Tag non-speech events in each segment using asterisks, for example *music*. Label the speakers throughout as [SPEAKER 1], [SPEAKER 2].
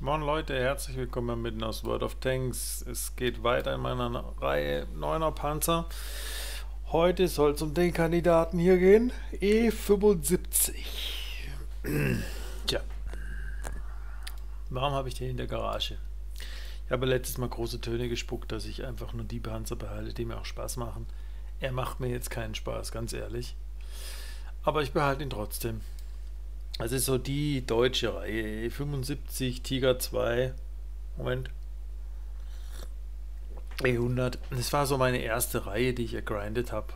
[SPEAKER 1] Moin Leute, herzlich willkommen mitten aus World of Tanks. Es geht weiter in meiner Reihe 9er Panzer. Heute soll es um den Kandidaten hier gehen, E75. Tja, warum habe ich den in der Garage? Ich habe letztes Mal große Töne gespuckt, dass ich einfach nur die Panzer behalte, die mir auch Spaß machen. Er macht mir jetzt keinen Spaß, ganz ehrlich. Aber ich behalte ihn trotzdem. Das ist so die deutsche Reihe. 75, Tiger 2. Moment. E100. Das war so meine erste Reihe, die ich gegrindet habe.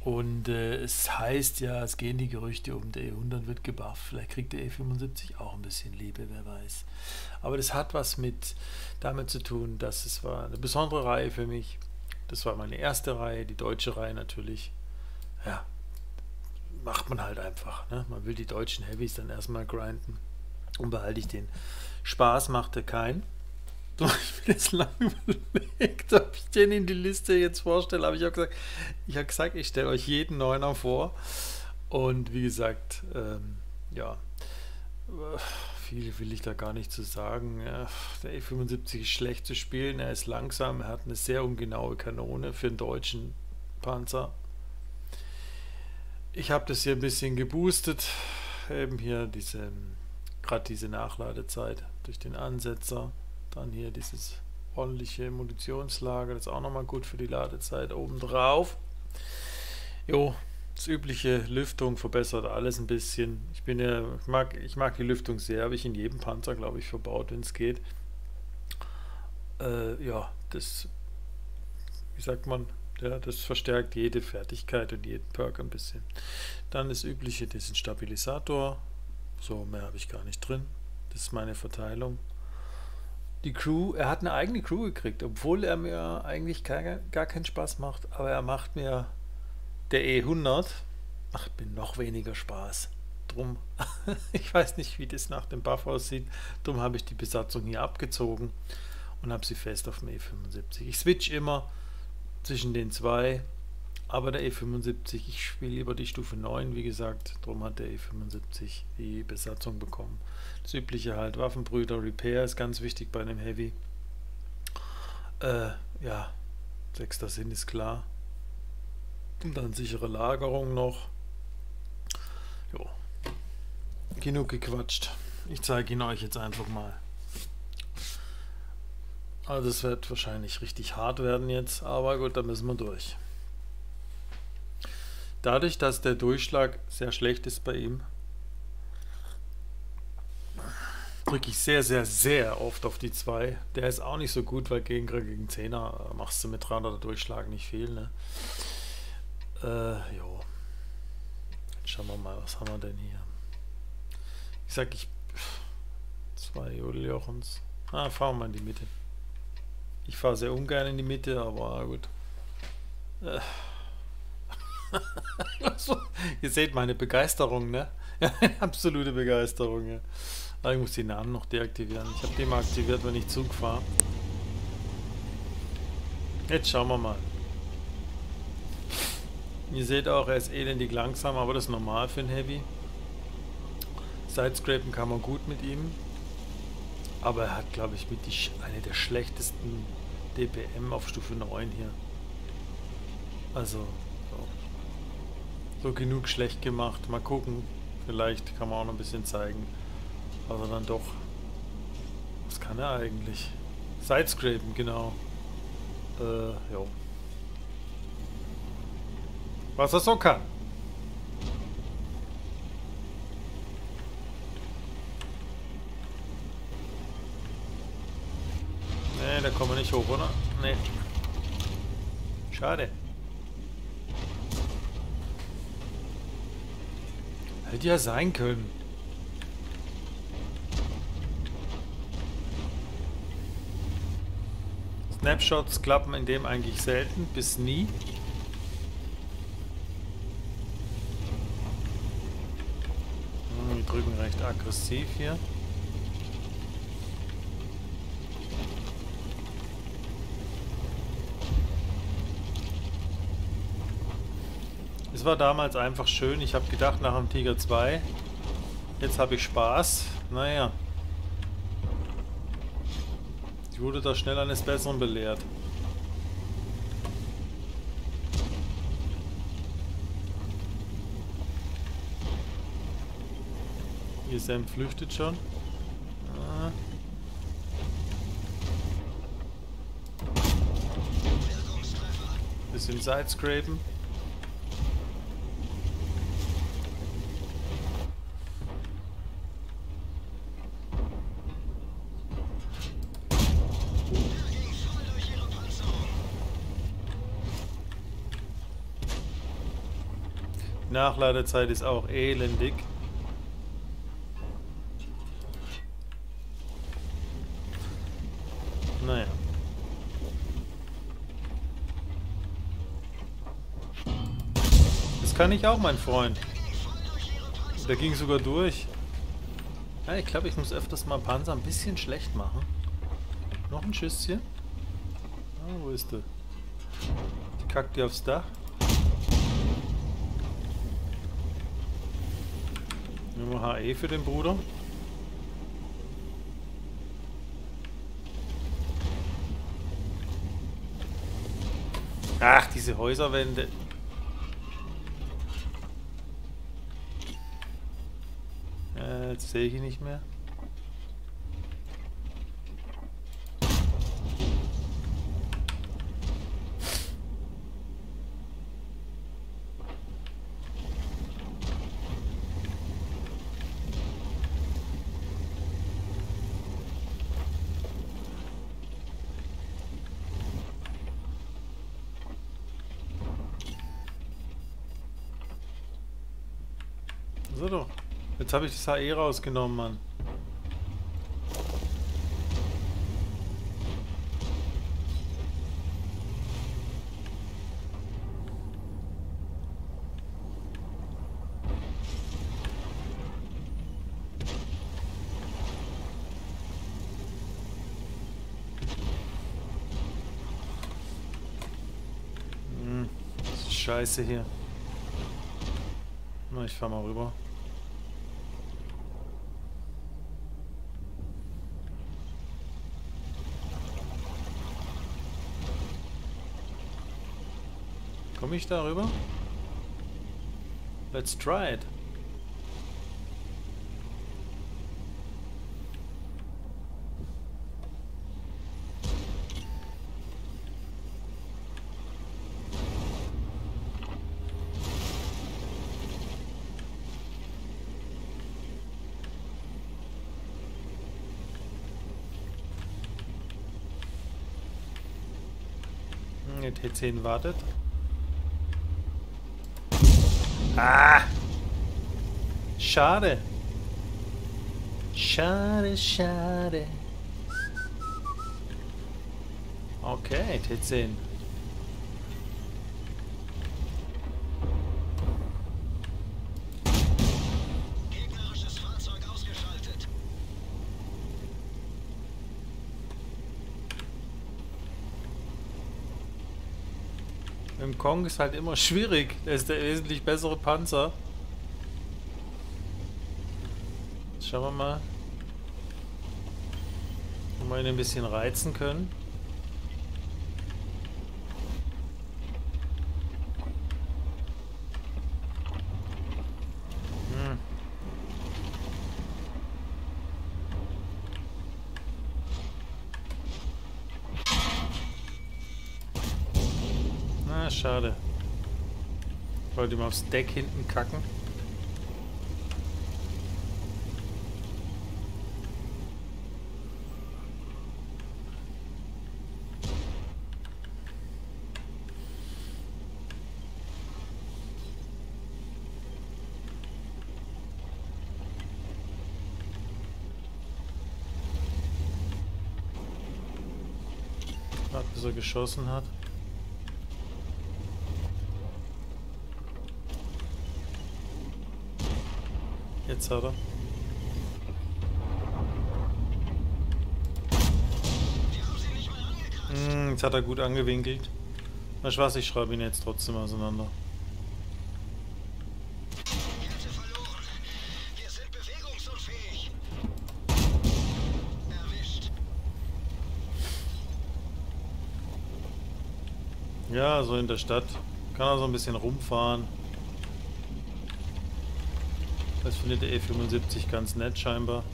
[SPEAKER 1] Und äh, es heißt ja, es gehen die Gerüchte um, der E100 wird gebufft. Vielleicht kriegt der E75 auch ein bisschen Liebe, wer weiß. Aber das hat was mit damit zu tun, dass es war eine besondere Reihe für mich. Das war meine erste Reihe, die deutsche Reihe natürlich. Ja, macht man halt einfach. Ne? Man will die deutschen Heavys dann erstmal grinden. Und behalte ich den. Spaß machte keinen. So, *laughs* ich bin jetzt lange überlegt, ob ich den in die Liste jetzt vorstelle. Aber ich habe gesagt, ich habe gesagt, ich stelle euch jeden Neuner vor. Und wie gesagt, ähm, ja, viel will ich da gar nicht zu sagen. Der E75 ist schlecht zu spielen, er ist langsam, er hat eine sehr ungenaue Kanone für einen deutschen Panzer. Ich habe das hier ein bisschen geboostet. Eben hier diese, gerade diese Nachladezeit durch den Ansetzer. Dann hier dieses ordentliche Munitionslager, das ist auch nochmal gut für die Ladezeit obendrauf. Jo, das übliche Lüftung verbessert alles ein bisschen. Ich bin ja, ich mag, ich mag die Lüftung sehr, habe ich in jedem Panzer, glaube ich, verbaut, wenn es geht. Äh, ja, das, wie sagt man, ja, das verstärkt jede Fertigkeit und jeden Perk ein bisschen. Dann das übliche, diesen Stabilisator. So, mehr habe ich gar nicht drin. Das ist meine Verteilung. Die Crew, er hat eine eigene Crew gekriegt, obwohl er mir eigentlich gar, gar keinen Spaß macht, aber er macht mir der E100 macht mir noch weniger Spaß. Drum, *laughs* ich weiß nicht, wie das nach dem Buff aussieht, drum habe ich die Besatzung hier abgezogen und habe sie fest auf dem E75. Ich switch immer zwischen den zwei. Aber der E75, ich spiele lieber die Stufe 9, wie gesagt, darum hat der E75 die Besatzung bekommen. Das übliche halt, Waffenbrüder, Repair ist ganz wichtig bei einem Heavy. Äh, ja, sechster Sinn ist klar. Und dann sichere Lagerung noch. Jo. Genug gequatscht. Ich zeige ihn euch jetzt einfach mal. Also es wird wahrscheinlich richtig hart werden jetzt, aber gut, da müssen wir durch. Dadurch, dass der Durchschlag sehr schlecht ist bei ihm, drücke ich sehr, sehr, sehr oft auf die 2. Der ist auch nicht so gut, weil gegen, gegen 10er machst du mit 300er Durchschlag nicht viel. Ne? Äh, jo. Jetzt schauen wir mal, was haben wir denn hier? Ich sag, ich... Zwei Jodeljochens. Ah, fahren wir mal in die Mitte. Ich fahre sehr ungern in die Mitte, aber gut. Äh. *laughs* Ihr seht meine Begeisterung, ne? Ja, *laughs* absolute Begeisterung, ja. Aber ich muss die Namen noch deaktivieren. Ich habe die mal aktiviert, wenn ich Zug fahre. Jetzt schauen wir mal. Ihr seht auch, er ist elendig langsam, aber das ist normal für ein Heavy. Sidescrapen kann man gut mit ihm. Aber er hat, glaube ich, mit die, eine der schlechtesten DPM auf Stufe 9 hier. Also, so. so genug schlecht gemacht. Mal gucken. Vielleicht kann man auch noch ein bisschen zeigen. Also dann doch. Was kann er eigentlich? Sidescrapen, genau. Äh, jo. Was er so kann. Ne, da kommen wir nicht hoch, oder? Ne. Schade. Hätte ja sein können. Snapshots klappen in dem eigentlich selten, bis nie. Hm, wir drücken recht aggressiv hier. War damals einfach schön. Ich habe gedacht, nach dem Tiger 2, jetzt habe ich Spaß. Naja. Ich wurde da schnell eines Besseren belehrt. Hier Sam flüchtet schon. Ah. Bisschen Sidescrapen. Nachladezeit ist auch elendig. Naja. Das kann ich auch, mein Freund. Der ging sogar durch. Ja, ich glaube, ich muss öfters mal Panzer ein bisschen schlecht machen. Noch ein Schüsschen. Ah, wo ist der? Ich kack die aufs Dach. Nur HE für den Bruder. Ach, diese Häuserwände. Äh, jetzt sehe ich ihn nicht mehr. So doch. Jetzt habe ich das HE rausgenommen, Mann. Hm, Scheiße hier. Na, ich fahr mal rüber. Komme ich darüber? Let's try it. Der T10 wartet. Ah! Schade. Schade, schade. Okay, T10. Mit dem Kong ist halt immer schwierig. Der ist der wesentlich bessere Panzer. Jetzt schauen wir mal. Ob wir ihn ein bisschen reizen können. Hm. Na, schade. Ich wollte ihm aufs Deck hinten kacken. Gerade er geschossen hat. Jetzt hat er. Hm, jetzt hat er gut angewinkelt. Na du was, ich schreibe ihn jetzt trotzdem auseinander. Ja, so in der Stadt. Kann er so ein bisschen rumfahren. Das findet der E75 ganz nett scheinbar.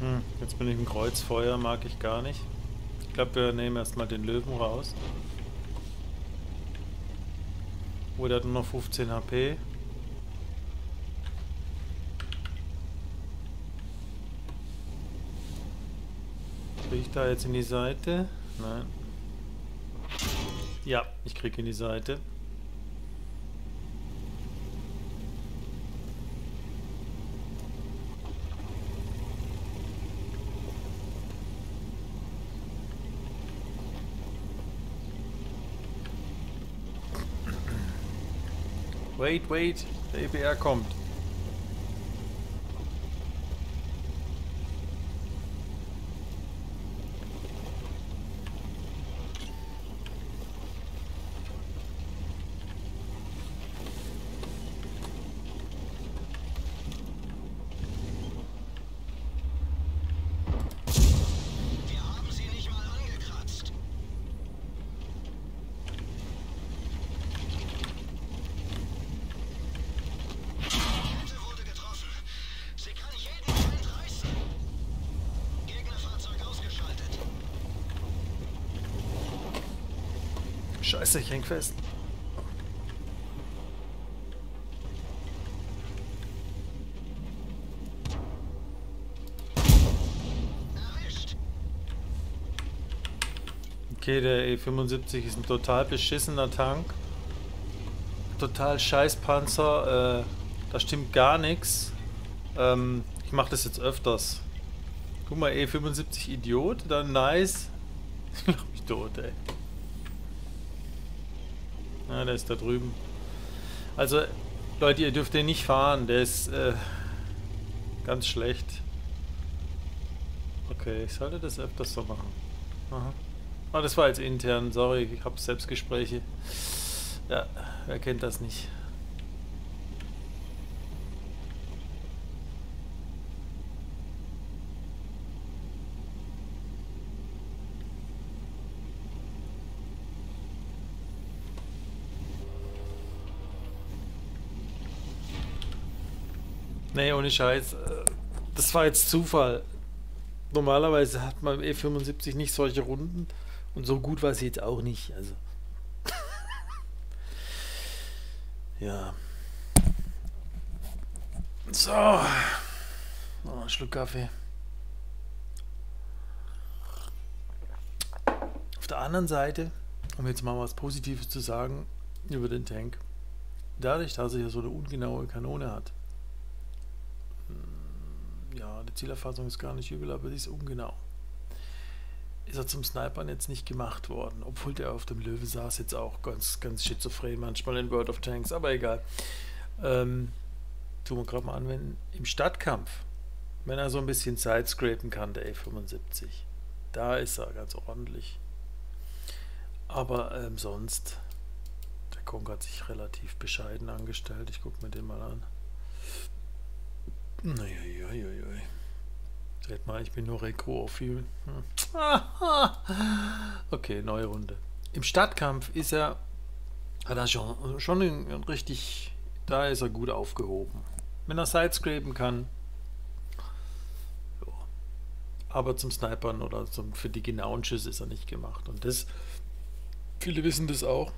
[SPEAKER 1] Hm, jetzt bin ich im Kreuzfeuer, mag ich gar nicht. Ich glaube, wir nehmen erstmal den Löwen raus. Oh, der hat nur noch 15 HP. Kriege ich da jetzt in die Seite? Nein. Ja, ich kriege in die Seite. Wait, wait, der EBR kommt.
[SPEAKER 2] Wir haben sie nicht mal angekratzt. Kette wurde getroffen. Sie kann jeden Moment reißen. Gegnerfahrzeug ausgeschaltet.
[SPEAKER 1] Scheiße, ich häng fest.
[SPEAKER 2] Erwischt.
[SPEAKER 1] Okay, der E75 ist ein total beschissener Tank. Total scheiß Panzer. Äh, da stimmt gar nichts. Ähm, ich mache das jetzt öfters. Guck mal, E75 Idiot, dann nice. *laughs* Ich lach mich tot, ey. Ja, der ist da drüben. Also, Leute, ihr dürft den nicht fahren. Der ist äh, ganz schlecht. Okay, ich sollte das öfters so machen. Aha. Ah, das war jetzt intern, sorry, ich habe Selbstgespräche. Ja, wer kennt das nicht? Nee, ohne Scheiß. äh, Das war jetzt Zufall. Normalerweise hat man im E75 nicht solche Runden und so gut war sie jetzt auch nicht. Also. *laughs* ja. So. Noch Schluck Kaffee. Auf der anderen Seite, um jetzt mal was Positives zu sagen über den Tank, dadurch, dass er ja so eine ungenaue Kanone hat, ja, die Zielerfassung ist gar nicht übel, aber sie ist ungenau. Ist er zum Snipern jetzt nicht gemacht worden, obwohl der auf dem Löwe saß, jetzt auch ganz, ganz schizophren manchmal in World of Tanks, aber egal. Ähm, tun wir gerade mal an, wenn im Stadtkampf, wenn er so ein bisschen sidescrapen kann, der A75, da ist er ganz ordentlich. Aber ähm, sonst, der Kong hat sich relativ bescheiden angestellt. Ich gucke mir den mal an. Uiuiuiui. Seht mal, ich bin nur Rekrophil. Hm. *laughs* Okay, neue Runde. Im Stadtkampf ist er, hat er schon, schon ein, richtig, da ist er gut aufgehoben. Wenn er Sidescrapen kann. Aber zum Snipern oder zum, für die genauen Schüsse ist er nicht gemacht. Und das, viele wissen das auch.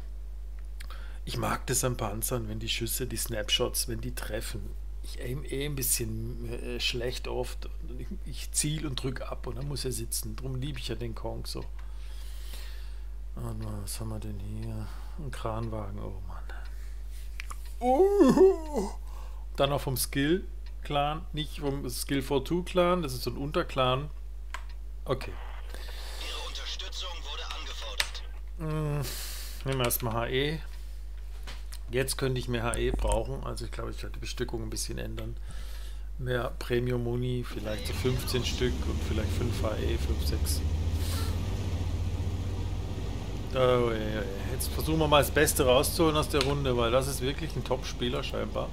[SPEAKER 1] Ich mag das an Panzern, wenn die Schüsse, die Snapshots, wenn die treffen. Ich aim eh ein bisschen äh, schlecht oft. Ich, ich ziel und drück ab und dann muss er sitzen. Drum liebe ich ja den Kong so. Mal, was haben wir denn hier? Ein Kranwagen, oh Mann. Uh, dann noch vom Skill-Clan, nicht vom Skill 42 Clan, das ist so ein Unterclan. Okay.
[SPEAKER 2] Ihre Unterstützung wurde angefordert.
[SPEAKER 1] Hm, nehmen wir erstmal HE. Jetzt könnte ich mehr HE brauchen, also ich glaube, ich werde die Bestückung ein bisschen ändern. Mehr Premium Muni, vielleicht so 15 Stück und vielleicht 5 HE, 5, 6. Oh, ja, ja. Jetzt versuchen wir mal das Beste rauszuholen aus der Runde, weil das ist wirklich ein Top-Spieler scheinbar.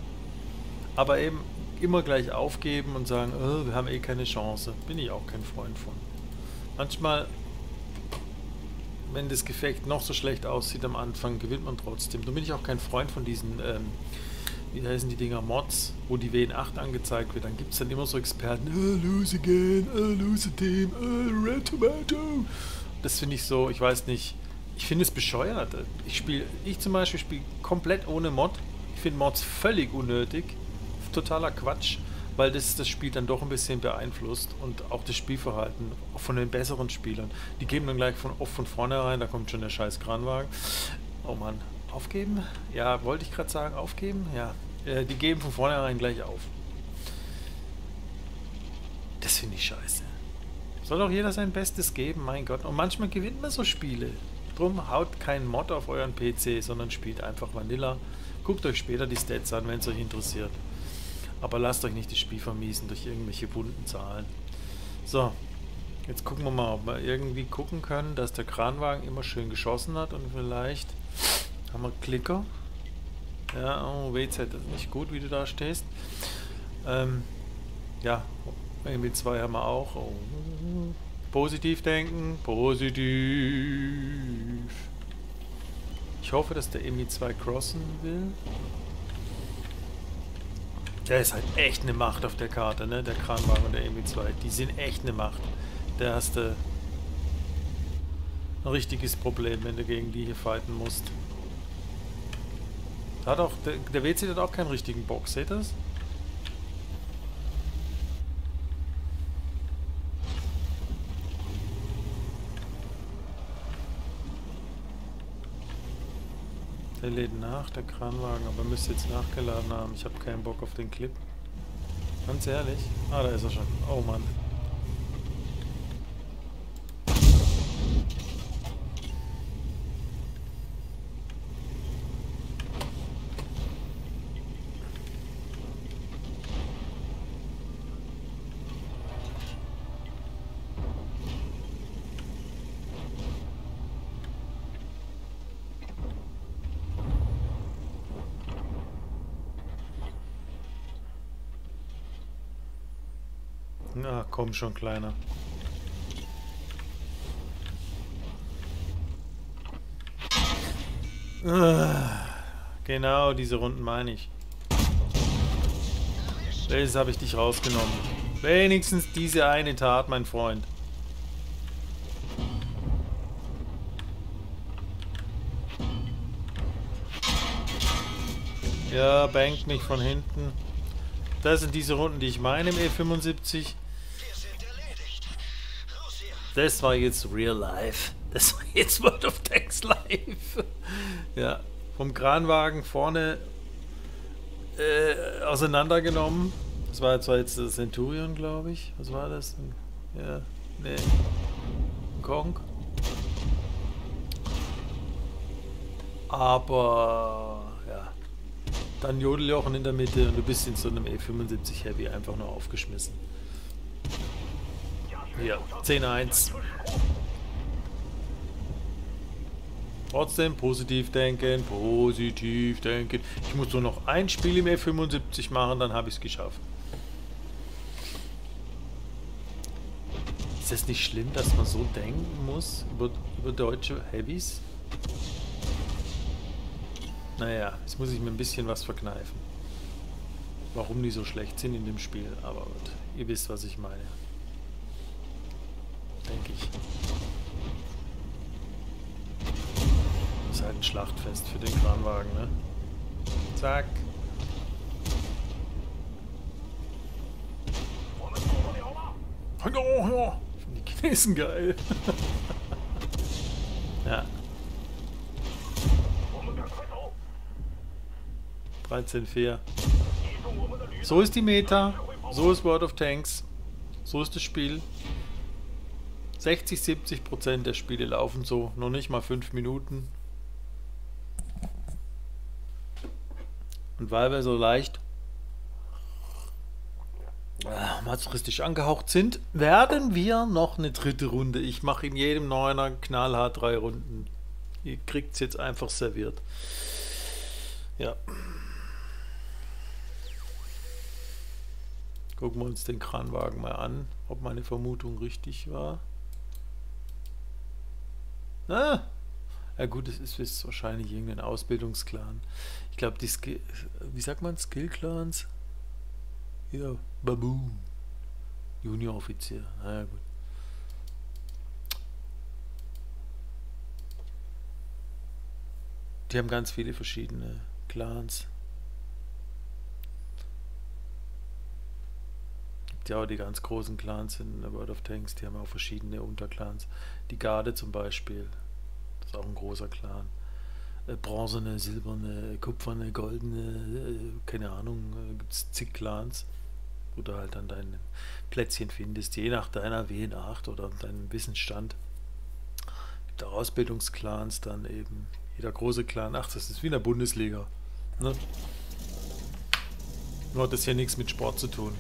[SPEAKER 1] Aber eben immer gleich aufgeben und sagen, oh, wir haben eh keine Chance. Bin ich auch kein Freund von. Manchmal, wenn das Gefecht noch so schlecht aussieht am Anfang, gewinnt man trotzdem. Da bin ich auch kein Freund von diesen, ähm, wie heißen die Dinger, Mods, wo die WN8 angezeigt wird. Dann gibt es dann immer so Experten, oh, lose again, oh, lose team, oh, red tomato. Das finde ich so, ich weiß nicht, ich finde es bescheuert. Ich spiele, ich zum Beispiel spiele komplett ohne Mod. Ich finde Mods völlig unnötig. Totaler Quatsch, weil das das Spiel dann doch ein bisschen beeinflusst und auch das Spielverhalten von den besseren Spielern. Die geben dann gleich von, oft von vornherein, da kommt schon der scheiß Kranwagen. Oh Mann, aufgeben? Ja, wollte ich gerade sagen, aufgeben? Ja, äh, die geben von vornherein gleich auf. Das finde ich scheiße. Soll doch jeder sein Bestes geben, mein Gott. Und manchmal gewinnt man so Spiele. Drum haut keinen Mod auf euren PC, sondern spielt einfach Vanilla. Guckt euch später die Stats an, wenn es euch interessiert. Aber lasst euch nicht das Spiel vermiesen durch irgendwelche bunten Zahlen. So, jetzt gucken wir mal, ob wir irgendwie gucken können, dass der Kranwagen immer schön geschossen hat und vielleicht haben wir Klicker. Ja, oh, WZ, das ist nicht gut, wie du da stehst. Ähm, ja, MB2 haben wir auch. Oh. Positiv denken, positiv. Ich hoffe, dass der MI2 crossen will. Der ist halt echt eine Macht auf der Karte, ne? Der Kranwagen und der MI2. Die sind echt eine Macht. Der hast du ein richtiges Problem, wenn du gegen die hier fighten musst. Hat auch, der, der WC hat auch keinen richtigen Bock, seht ihr das? Der lädt nach, der Kranwagen, aber müsste jetzt nachgeladen haben. Ich habe keinen Bock auf den Clip. Ganz ehrlich. Ah, da ist er schon. Oh Mann. Na, komm schon, Kleiner. Ah, genau, diese Runden meine ich. Welches habe ich dich rausgenommen? Wenigstens diese eine Tat, mein Freund. Ja, bankt mich von hinten. Das sind diese Runden, die ich meine im E75. Das war jetzt Real Life. Das war jetzt World of Tanks Live. ja, vom Kranwagen vorne äh, auseinandergenommen. Das war zwar jetzt das Centurion, glaube ich. Was war das? Ja, nee. Kong. Aber ja. Dann Jodeljochen in der Mitte und du bist in so einem E75 Heavy einfach nur aufgeschmissen. Hier, 10-1. Trotzdem positiv denken, positiv denken. Ich muss nur noch ein Spiel im F75 machen, dann habe ich es geschafft. Ist das nicht schlimm, dass man so denken muss über, über deutsche Heavies? Naja, jetzt muss ich mir ein bisschen was verkneifen. Warum die so schlecht sind in dem Spiel, aber gut, ihr wisst, was ich meine denke ich. Ist halt ein Schlachtfest für den Kranwagen, ne? Zack. Oh, ja. Ich finde die Chinesen geil. *laughs* ja. 13-4. So ist die Meta. So ist World of Tanks. So ist das Spiel. 60, 70 Prozent der Spiele laufen so, noch nicht mal 5 Minuten. Und weil wir so leicht äh, matzfristig angehaucht sind, werden wir noch eine dritte Runde. Ich mache in jedem Neuner knallhart drei Runden. Ihr kriegt es jetzt einfach serviert. Ja. Gucken wir uns den Kranwagen mal an, ob meine Vermutung richtig war. Ah! Ja gut, es ist, ist wahrscheinlich irgendein Ausbildungsklan. Ich glaube, die Skill, wie sagt man, Skill-Clans? Ja, Baboon. Junior-Offizier. Naja, gut. Die haben ganz viele verschiedene Clans. Ja die ganz großen Clans in World of Tanks, die haben auch verschiedene Unterclans. Die Garde zum Beispiel, das ist auch ein großer Clan. Äh, bronzene, silberne, kupferne, goldene, äh, keine Ahnung, äh, gibt es zig Clans, wo du halt dann dein Plätzchen findest, je nach deiner W8 oder deinem Wissensstand. Gibt auch Ausbildungsclans dann eben. Jeder große Clan, ach, das ist wie in der Bundesliga. Ne? Nur hat das hier nichts mit Sport zu tun.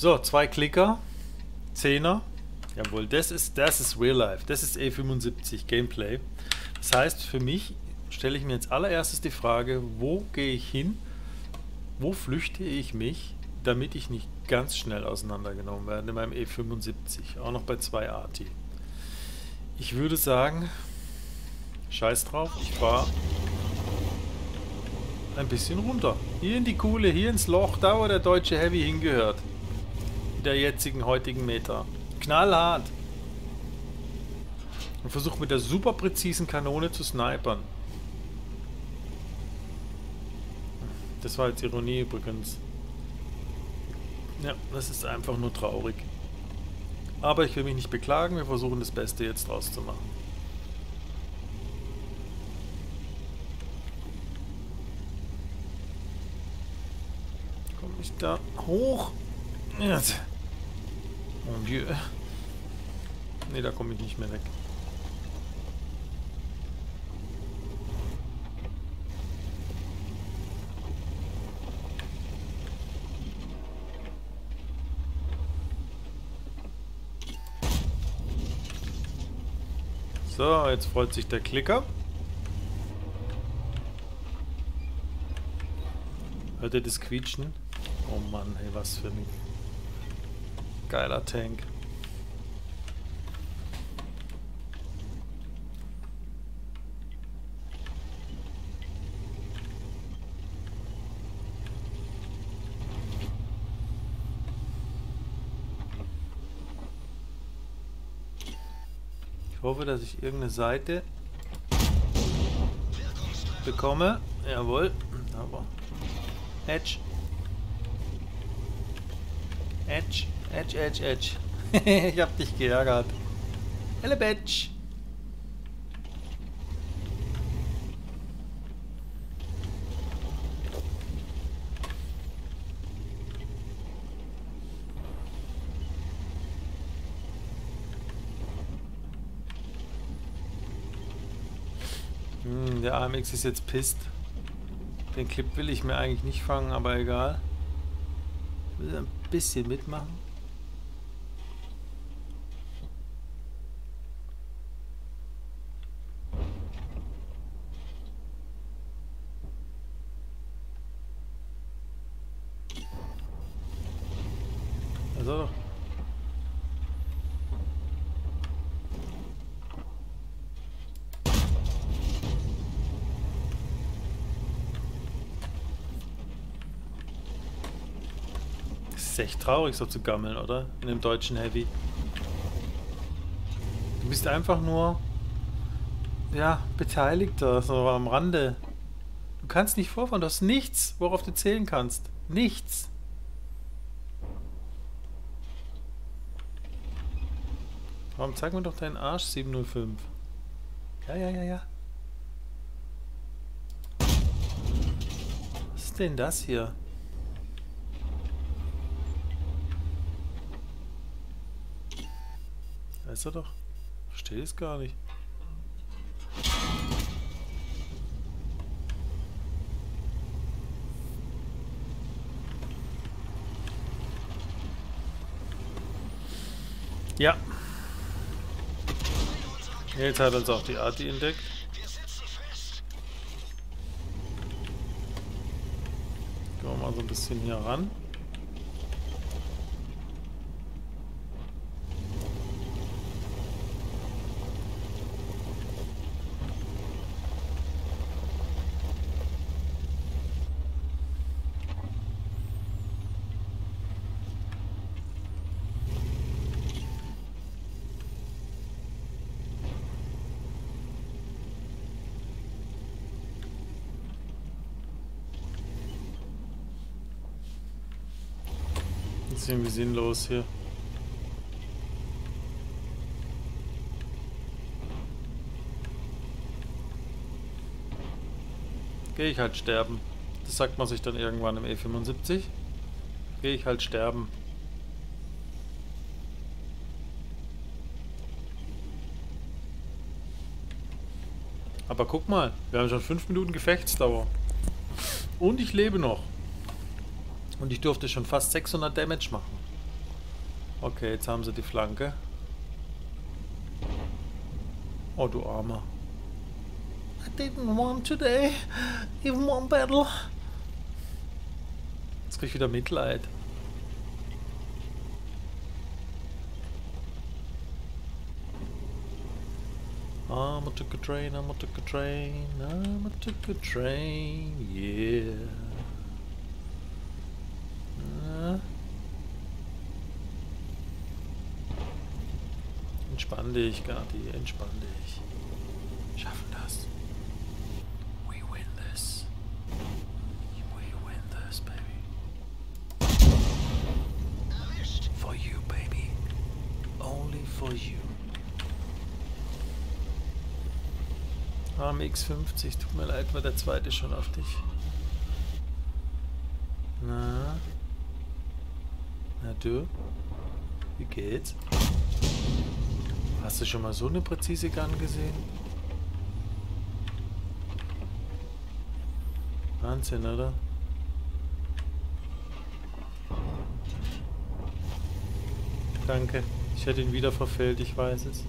[SPEAKER 1] So, zwei Klicker. Zehner. Jawohl, das ist, das ist Real Life. Das ist E75 Gameplay. Das heißt, für mich stelle ich mir als allererstes die Frage, wo gehe ich hin? Wo flüchte ich mich, damit ich nicht ganz schnell auseinandergenommen werde in meinem E75? Auch noch bei 2 AT. Ich würde sagen, Scheiß drauf, ich fahre ein bisschen runter. Hier in die Kuhle, hier ins Loch, da wo der deutsche Heavy hingehört. Der jetzigen, heutigen Meter. Knallhart. Und versuche mit der super präzisen Kanone zu snipern. Das war jetzt Ironie übrigens. Ja, das ist einfach nur traurig. Aber ich will mich nicht beklagen, wir versuchen das Beste jetzt draus zu machen. ich da hoch? Jetzt. Mon Dieu. Ne, da komme ich nicht mehr weg. So, jetzt freut sich der Klicker. Hört ihr das Quietschen? Oh Mann, hey, was für ein geiler Tank. Ich hoffe, dass ich irgendeine Seite bekomme. Jawohl. Aber Edge. Edge, Edge, Edge, *laughs* ich hab dich geärgert. Helle Batch. Hm, der AMX ist jetzt pisst. Den Clip will ich mir eigentlich nicht fangen, aber egal. Will ein bisschen mitmachen. Also ist echt traurig, so zu gammeln, oder? In dem deutschen Heavy. Du bist einfach nur, ja, Beteiligter, so am Rande. Du kannst nicht vorfahren, du hast nichts, worauf du zählen kannst. Nichts. Warum zeig mir doch deinen Arsch, 705? Ja, ja, ja, ja. Was ist denn das hier? Da ist er doch. Verstehe es gar nicht. Ja. Jetzt hat uns auch die Arti entdeckt. Gehen wir mal so ein bisschen hier ran. Ist irgendwie sinnlos hier. Gehe ich halt sterben. Das sagt man sich dann irgendwann im E75. Gehe ich halt sterben. Aber guck mal, wir haben schon 5 Minuten Gefechtsdauer. Und ich lebe noch. Und ich durfte schon fast 600 Damage machen. Okay, jetzt haben sie die Flanke. Oh, du Armer. I didn't want today. Even one battle. Jetzt krieg ich wieder Mitleid. I'm a took a train, I'm a took a train, I'm a took a train, yeah. Ja. Entspann dich, Gati, entspann dich. Schaffen das. We win this. We win this, baby.
[SPEAKER 2] Erwischt.
[SPEAKER 1] For you, baby. Only for you. Arm X50, tut mir leid, war der zweite schon auf dich. Na? Na du? Wie geht's? Hast du schon mal so eine präzise Gun gesehen? Wahnsinn, oder? Danke. Ich hätte ihn wieder verfehlt, ich weiß es.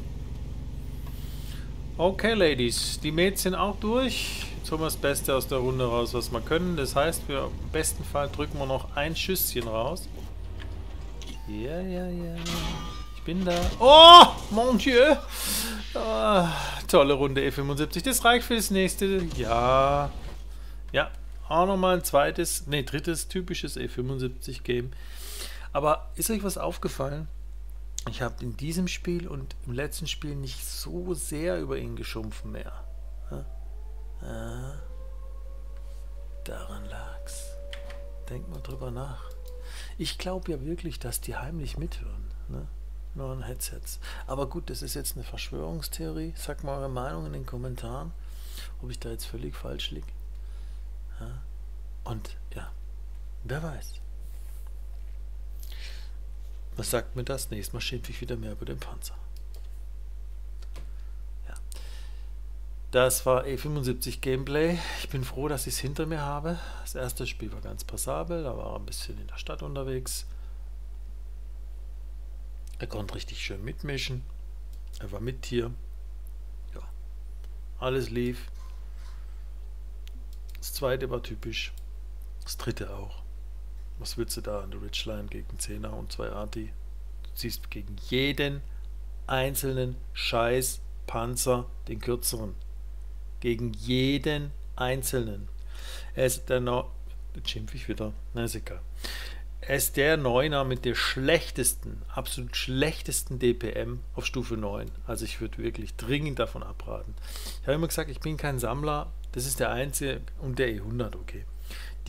[SPEAKER 1] Okay, Ladies. Die Mates sind auch durch. Jetzt holen wir das Beste aus der Runde raus, was wir können. Das heißt, wir im besten Fall drücken wir noch ein Schüsschen raus. Ja, ja, ja. Ich bin da. Oh, mon Dieu. Ah, tolle Runde E75. Das reicht für das nächste. Ja. Ja, auch nochmal ein zweites, nee, drittes typisches E75-Game. Aber ist euch was aufgefallen? Ich habe in diesem Spiel und im letzten Spiel nicht so sehr über ihn geschumpfen mehr. Ja? Ja. Daran lag's. Denk mal drüber nach. Ich glaube ja wirklich, dass die heimlich mithören. Ne? Nur an Headsets. Aber gut, das ist jetzt eine Verschwörungstheorie. Sagt mal eure Meinung in den Kommentaren, ob ich da jetzt völlig falsch liege. Ja? Und ja, wer weiß. Was sagt mir das? Nächstes Mal schimpfe ich wieder mehr über den Panzer. Das war E75 Gameplay. Ich bin froh, dass ich es hinter mir habe. Das erste Spiel war ganz passabel. Da war ein bisschen in der Stadt unterwegs. Er konnte richtig schön mitmischen. Er war mit hier. Ja. Alles lief. Das zweite war typisch. Das dritte auch. Was willst du da an der Ridgeline gegen 10er und zwei Arti? Du ziehst gegen jeden einzelnen Scheiß Panzer den kürzeren. Gegen jeden einzelnen. Er ist der no Jetzt schimpfe ich wieder. Na, ist egal. Er ist der Neuner mit der schlechtesten, absolut schlechtesten DPM auf Stufe 9. Also ich würde wirklich dringend davon abraten. Ich habe immer gesagt, ich bin kein Sammler. Das ist der einzige und der E100, okay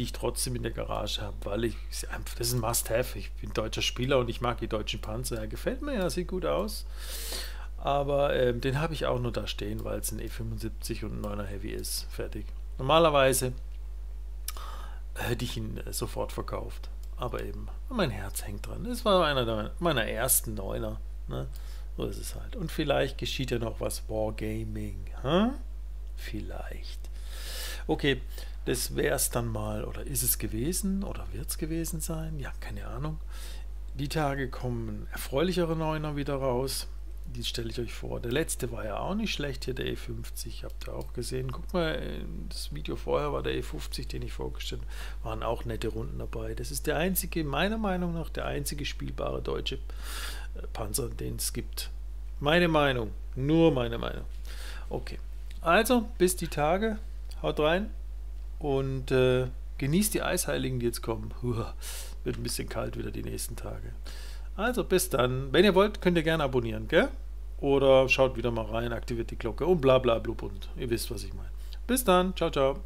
[SPEAKER 1] die ich trotzdem in der Garage habe, weil ich, das ist ein Must-Have. Ich bin deutscher Spieler und ich mag die deutschen Panzer. Er gefällt mir ja, sieht gut aus. Aber ähm, den habe ich auch nur da stehen, weil es ein E75 und ein 9er Heavy ist. Fertig. Normalerweise hätte ich ihn äh, sofort verkauft. Aber eben, mein Herz hängt dran. Es war einer meiner ersten Neuner. Ne? So ist es halt. Und vielleicht geschieht ja noch was Wargaming. Huh? Vielleicht. Okay, das wäre es dann mal, oder ist es gewesen, oder wird es gewesen sein? Ja, keine Ahnung. Die Tage kommen erfreulichere Neuner wieder raus. Die stelle ich euch vor. Der letzte war ja auch nicht schlecht hier, der E50, habt ihr auch gesehen. Guckt mal, das Video vorher war der E50, den ich vorgestellt habe, waren auch nette Runden dabei. Das ist der einzige, meiner Meinung nach, der einzige spielbare deutsche äh, Panzer, den es gibt. Meine Meinung, nur meine Meinung. Okay, also bis die Tage, haut rein und äh, genießt die Eisheiligen, die jetzt kommen. Uah, *laughs* wird ein bisschen kalt wieder die nächsten Tage. Also bis dann. Wenn ihr wollt, könnt ihr gerne abonnieren, gell? Oder schaut wieder mal rein, aktiviert die Glocke und bla bla blub und ihr wisst, was ich meine. Bis dann. Ciao, ciao.